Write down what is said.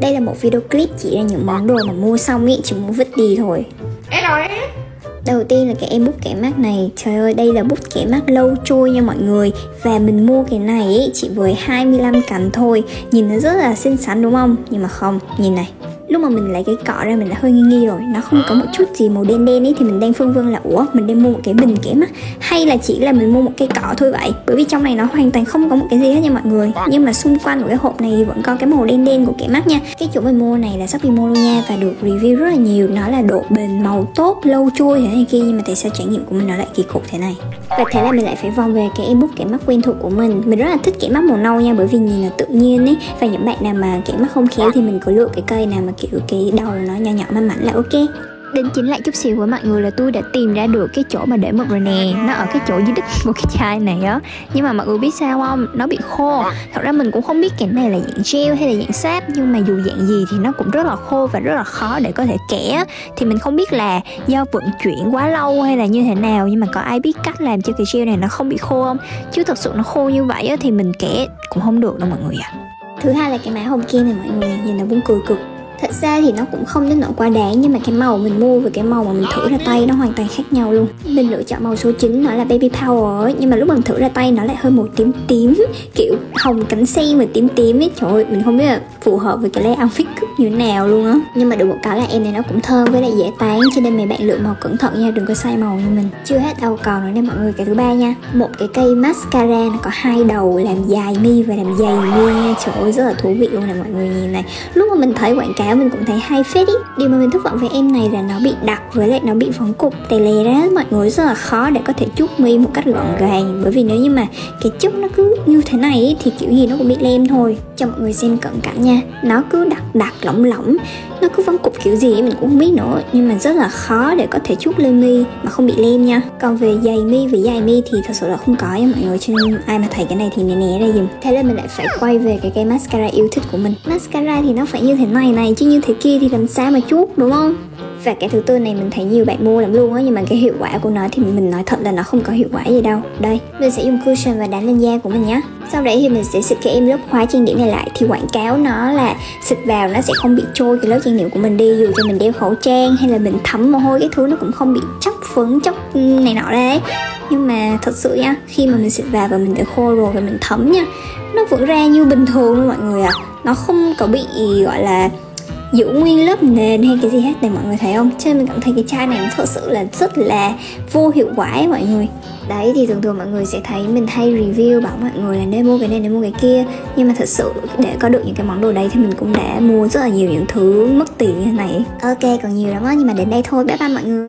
Đây là một video clip chỉ là những món đồ mà mua xong ý chỉ muốn vứt đi thôi. Đầu tiên là cái em bút kẻ mắt này. Trời ơi đây là bút kẻ mắt lâu trôi nha mọi người. Và mình mua cái này ý, chỉ với 25 cành thôi. Nhìn nó rất là xinh xắn đúng không? Nhưng mà không, nhìn này lúc mà mình lấy cái cọ ra mình đã hơi nghi nghi rồi. Nó không có một chút gì màu đen đen ấy, thì mình đang phân vân là, ủa, mình đang mua một cái bình kẻ mắt hay là chỉ là mình mua một cái cọ thôi vậy? Bởi vì trong này nó hoàn toàn không có một cái gì hết nha mọi người. Nhưng mà xung quanh của cái hộp này vẫn có cái màu đen đen của kẻ mắt nha. Cái chỗ mình mua này là shopee mua luôn nha và được review rất là nhiều. Nó là độ bền, màu tốt, lâu trôi thế này kia, nhưng mà tại sao trải nghiệm của mình nó lại kỳ cục thế này? Và thế là mình lại phải vòng về cái ebook kẻ mắt quen thuộc của mình. Mình rất là thích kẻ mắt màu nâu nha, bởi vì nhìn là tự nhiên ấy. Và những bạn nào mà kẻ mắt không khéo thì mình có lựa cái cây nào mà kiểu cái đầu nó nhỏ nhỏ manh mảnh là ok Đến chính lại chút xíu với mọi người là tôi đã tìm ra được cái chỗ mà để mực rồi nè Nó ở cái chỗ dưới đích của cái chai này á Nhưng mà mọi người biết sao không? Nó bị khô Thật ra mình cũng không biết cái này là dạng gel hay là dạng sáp Nhưng mà dù dạng gì thì nó cũng rất là khô và rất là khó để có thể kẻ Thì mình không biết là do vận chuyển quá lâu hay là như thế nào Nhưng mà có ai biết cách làm cho cái gel này nó không bị khô không? Chứ thật sự nó khô như vậy á, thì mình kẻ cũng không được đâu mọi người ạ à. Thứ hai là cái mã hồng kia này mọi người nhìn nó buồn cười cực Thật ra thì nó cũng không đến nỗi quá đáng nhưng mà cái màu mình mua và cái màu mà mình thử ra tay nó hoàn toàn khác nhau luôn. Mình lựa chọn màu số 9 nó là Baby Power ấy, nhưng mà lúc mình thử ra tay nó lại hơi màu tím tím Kiểu hồng cánh sen mà tím tím ấy. Trời ơi, mình không biết là phù hợp với cái layout make như thế nào luôn á. Nhưng mà được một cái là em này nó cũng thơm với lại dễ tán cho nên mấy bạn lựa màu cẩn thận nha, đừng có sai màu như mình. Chưa hết đâu còn nữa nè mọi người, cái thứ ba nha. Một cái cây mascara nó có hai đầu làm dài mi và làm dày mi nha. Trời ơi, rất là thú vị luôn nè mọi người nhìn này. Lúc mà mình thấy quảng cáo mình cũng thấy hay phết ý. Điều mà mình thất vọng về em này là nó bị đặc với lại nó bị phóng cục tè lè ra mọi người rất là khó để có thể chút mi một cách gọn gàng. Bởi vì nếu như mà cái chút nó cứ như thế này ý, thì kiểu gì nó cũng bị lem thôi. Cho mọi người xem cận cảnh nha. Nó cứ đặc đặc lỏng lỏng. Nó cứ vấn cục kiểu gì mình cũng không biết nữa. Nhưng mà rất là khó để có thể chút lên mi mà không bị lem nha. Còn về dày mi và dài mi thì thật sự là không có nha mọi người. Cho nên ai mà thấy cái này thì né né ra dùm thế nên mình lại phải quay về cái cây mascara yêu thích của mình. Mascara thì nó phải như thế này này, chứ như thế kia thì làm sao mà chút đúng không? Và cái thứ tư này mình thấy nhiều bạn mua lắm luôn á, nhưng mà cái hiệu quả của nó thì mình nói thật là nó không có hiệu quả gì đâu. Đây, mình sẽ dùng cushion và đánh lên da của mình nhé sau đấy thì mình sẽ xịt cái em lớp khóa trang điểm này lại. Thì quảng cáo nó là xịt vào nó sẽ không bị trôi cái lớp trang điểm của mình đi, dù cho mình đeo khẩu trang hay là mình thấm mồ hôi cái thứ nó cũng không bị chóc phấn, chóc này nọ đấy. Nhưng mà thật sự nha khi mà mình xịt vào và mình để khô rồi và mình thấm nha nó vẫn ra như bình thường luôn mọi người ạ. À. nó không có bị, gọi là giữ nguyên lớp nền hay cái gì hết này mọi người thấy không? Cho nên mình cảm thấy cái chai này thật sự là rất là vô hiệu quả ấy mọi người. Đấy thì thường thường mọi người sẽ thấy mình hay review bảo mọi người là nên mua cái này nên mua cái kia. Nhưng mà thật sự để có được những cái món đồ đấy thì mình cũng đã mua rất là nhiều những thứ mất tiền như thế này. Ok còn nhiều lắm á nhưng mà đến đây thôi. Bye bye mọi người